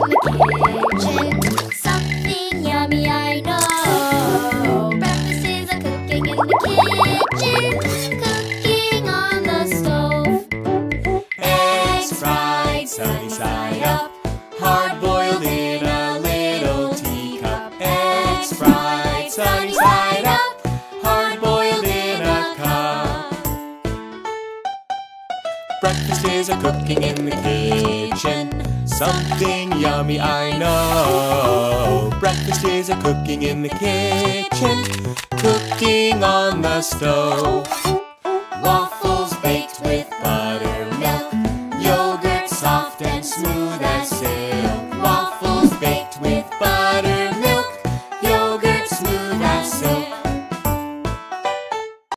Breakfast is cooking in the kitchen. Cooking on the stove. Eggs fried sunny side up. Hard boiled in a little teacup. Eggs fried sunny side up. Hard boiled in a cup. Breakfast is cooking in the kitchen. Something yummy, I know. Breakfast is a cooking in the kitchen. Cooking on the stove. Waffles baked with buttermilk. Yogurt soft and smooth.